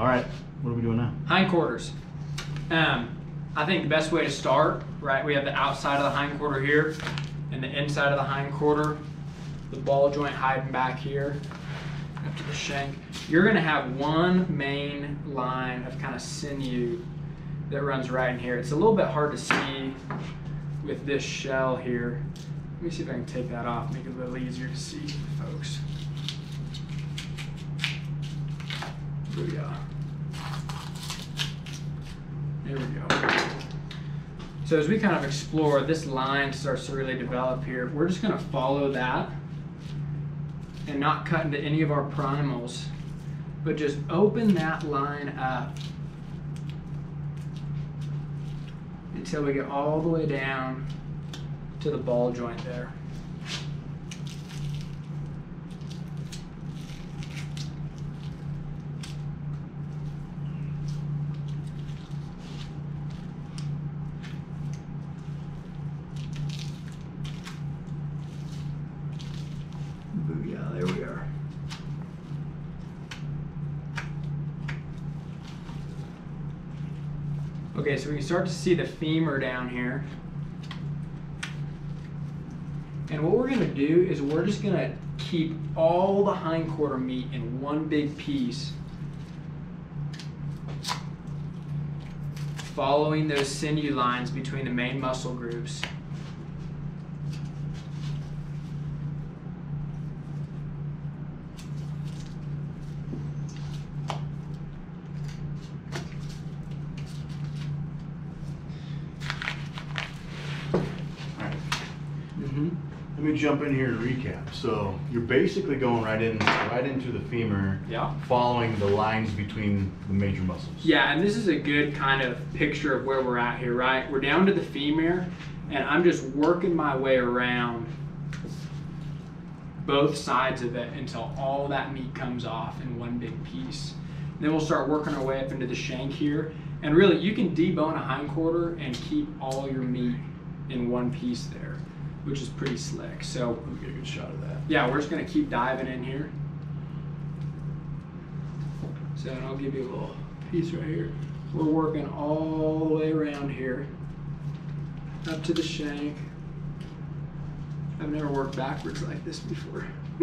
All right, what are we doing now? Hindquarters. Um, I think the best way to start, right? We have the outside of the hindquarter here, and the inside of the hindquarter, the ball joint hiding back here, up to the shank. You're gonna have one main line of kind of sinew that runs right in here. It's a little bit hard to see with this shell here. Let me see if I can take that off, make it a little easier to see, folks. Booyah. There we go. So as we kind of explore, this line starts to really develop here. We're just gonna follow that and not cut into any of our primals, but just open that line up until we get all the way down to the ball joint there. Booyah, there we are. Okay, so we can start to see the femur down here. And what we're gonna do is we're just gonna keep all the hindquarter meat in one big piece. Following those sinew lines between the main muscle groups. Mm-hmm. let me jump in here and recap. So you're basically going right in, right into the femur, Yeah. following the lines between the major muscles. Yeah, and this is a good kind of picture of where we're at here, right? We're down to the femur, and I'm just working my way around both sides of it until all that meat comes off in one big piece. then we'll start working our way up into the shank here. And really, you can debone a hindquarter and keep all your meat in one piece there, which is pretty slick. So, Let me get a good shot of that. yeah, we're just gonna keep diving in here. So I'll give you a little piece right here. We're working all the way around here, up to the shank. I've never worked backwards like this before.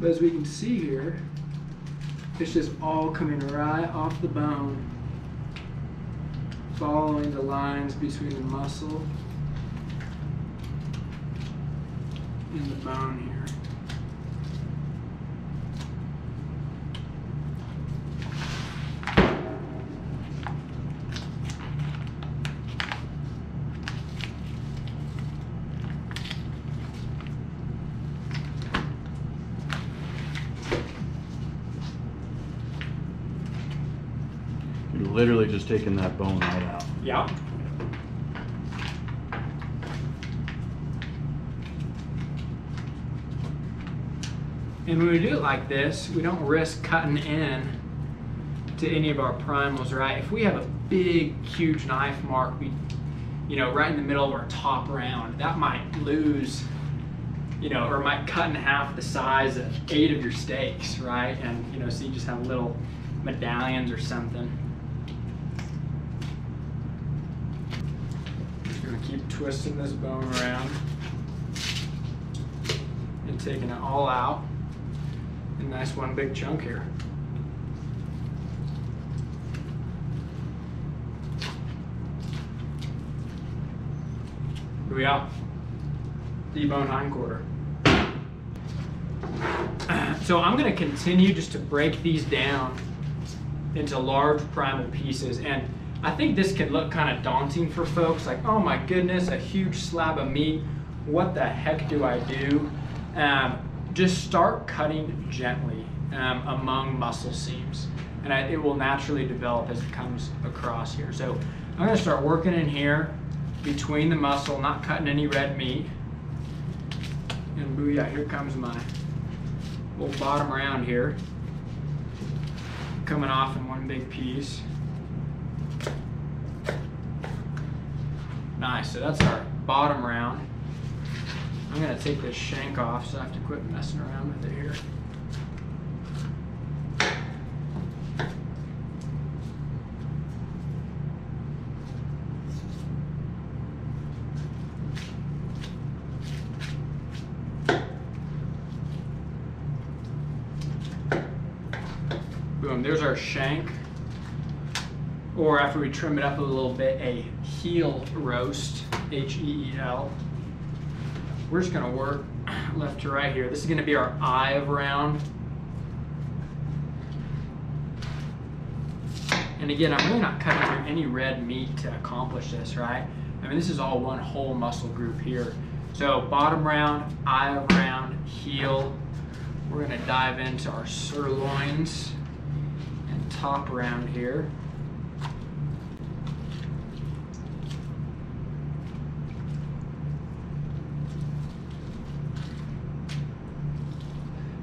but as we can see here, it's just all coming right off the bone, following the lines between the muscle and the bone here. You're literally just taking that bone right out. Yeah. And when we do it like this, we don't risk cutting in to any of our primals, right? If we have a big, huge knife mark, we, you know, right in the middle of our top round, that might lose, you know, or might cut in half the size of eight of your steaks, right? And, you know, so you just have little medallions or something. Just gonna keep twisting this bone around and taking it all out. A nice one big chunk here. Here we are. Debone hindquarter. So I'm gonna continue just to break these down into large primal pieces. And I think this can look kind of daunting for folks like, oh my goodness, a huge slab of meat. What the heck do I do? Um, just start cutting gently um, among muscle seams. And I, it will naturally develop as it comes across here. So I'm gonna start working in here between the muscle, not cutting any red meat. And booyah, here comes my little bottom round here coming off in one big piece. Nice, so that's our bottom round. I'm gonna take this shank off so I have to quit messing around with it here. Boom, there's our shank. Or after we trim it up a little bit, a heel roast, H E E L. We're just gonna work left to right here. This is gonna be our eye of round. And again, I'm really not cutting through any red meat to accomplish this, right? I mean, this is all one whole muscle group here. So bottom round, eye of round, heel. We're gonna dive into our sirloins and top round here.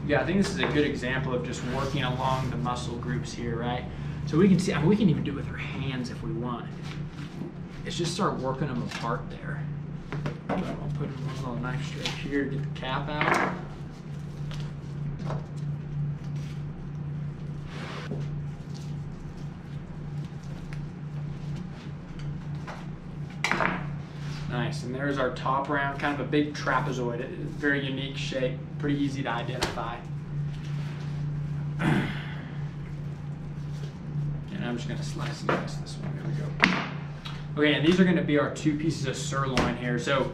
Yeah, I think this is a good example of just working along the muscle groups here, right? So we can see, I mean, we can even do it with our hands if we want. It's just start working them apart there. I'll put a little knife straight here to get the cap out. There's our top round, kind of a big trapezoid, very unique shape, pretty easy to identify. And I'm just gonna slice and dice this one, there we go. Okay, and these are gonna be our two pieces of sirloin here, so.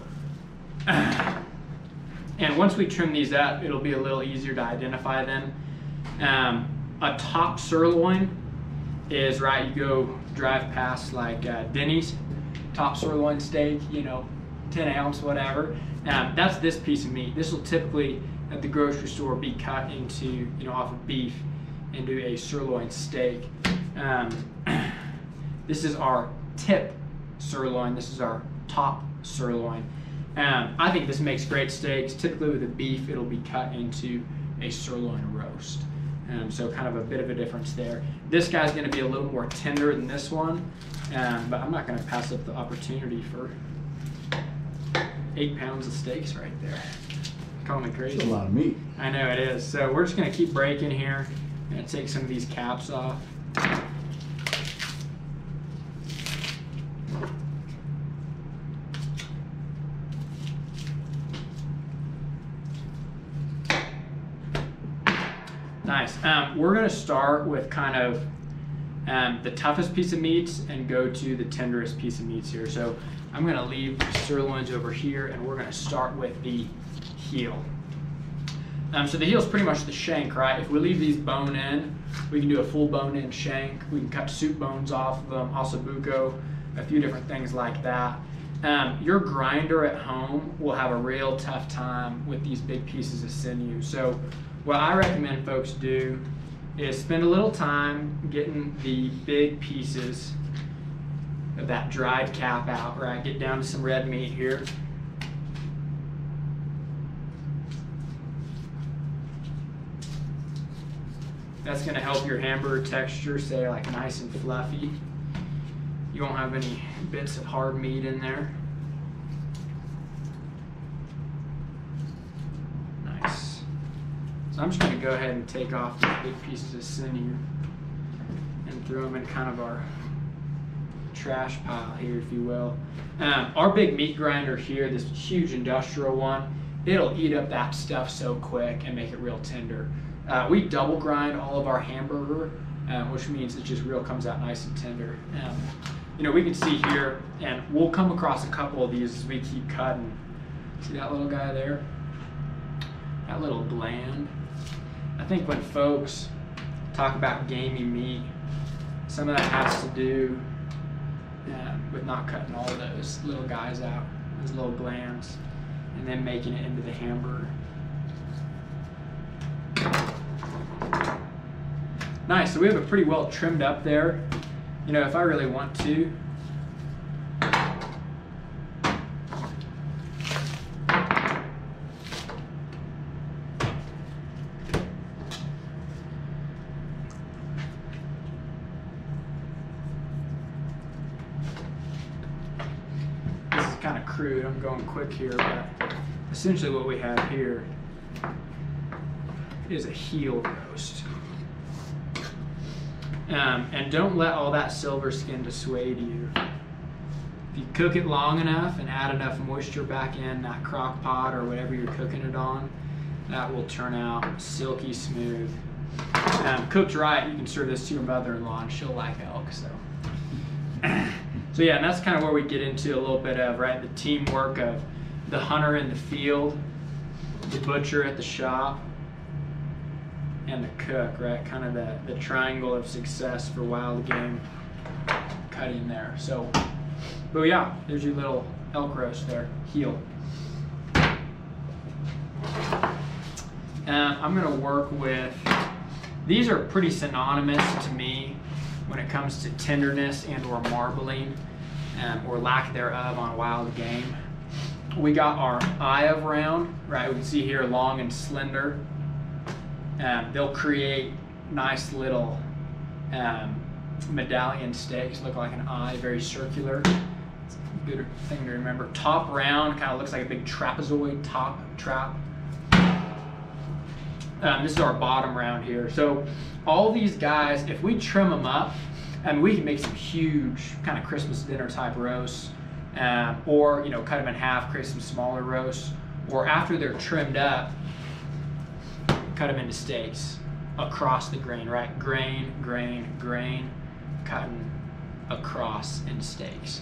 And once we trim these up, it'll be a little easier to identify them. Um, a top sirloin is, right, you go drive past like uh, Denny's, top sirloin steak, you know, 10 ounce, whatever. Um, that's this piece of meat. This will typically at the grocery store be cut into, you know, off of beef into a sirloin steak. Um, this is our tip sirloin. This is our top sirloin. Um, I think this makes great steaks. Typically with a beef, it'll be cut into a sirloin roast. Um, so kind of a bit of a difference there. This guy's going to be a little more tender than this one, um, but I'm not going to pass up the opportunity for eight pounds of steaks right there. Call me crazy. It's a lot of meat. I know it is. So we're just going to keep breaking here. I'm to take some of these caps off. Nice. Um, we're going to start with kind of um, the toughest piece of meats and go to the tenderest piece of meats here. So I'm to leave the sirloins over here and we're to start with the heel. Um, so the heel is pretty much the shank, right? If we leave these bone in, we can do a full bone in shank. We can cut soup bones off of them, ossobuco, a few different things like that. Um, your grinder at home will have a real tough time with these big pieces of sinew. So what I recommend folks do is spend a little time getting the big pieces of that dried cap out, right? Get down to some red meat here. That's gonna help your hamburger texture stay like nice and fluffy. You won't have any bits of hard meat in there. Nice. So I'm just gonna go ahead and take off these big pieces of sinew and throw them in kind of our trash pile here, if you will. Um, our big meat grinder here, this huge industrial one, it'll eat up that stuff so quick and make it real tender. Uh, we double grind all of our hamburger, um, which means it just real comes out nice and tender. Um, you know, we can see here, and we'll come across a couple of these as we keep cutting. See that little guy there? That little gland. I think when folks talk about gamey meat, some of that has to do with not cutting all those little guys out, those little glands, and then making it into the hamburger. Nice, so we have it pretty well trimmed up there. You know, if I really want to, kind of crude, I'm going quick here, but essentially what we have here is a heel roast. Um, and don't let all that silver skin dissuade you. If you cook it long enough and add enough moisture back in that crock pot or whatever you're cooking it on, that will turn out silky smooth. Um, cooked right, you can serve this to your mother-in-law, and she'll like elk. So, so yeah, and that's kind of where we get into a little bit of right the teamwork of the hunter in the field, the butcher at the shop, and the cook. Right, kind of the the triangle of success for wild game cutting there. So, but yeah, there's your little elk roast there, heel. And I'm gonna work with, these are pretty synonymous to me when it comes to tenderness and or marbling um, or lack thereof on wild game. We got our eye of round, right? We can see here long and slender. Um, they'll create nice little um, medallion steaks, look like an eye, very circular. It's a good thing to remember. Top round, kind of looks like a big trapezoid top trap. Um, this is our bottom round here. So all these guys, if we trim them up, and we can make some huge kind of Christmas dinner type roasts, um, or you know cut them in half, create some smaller roasts, or after they're trimmed up, cut them into steaks across the grain, right? Grain, grain, grain, cutting across in steaks.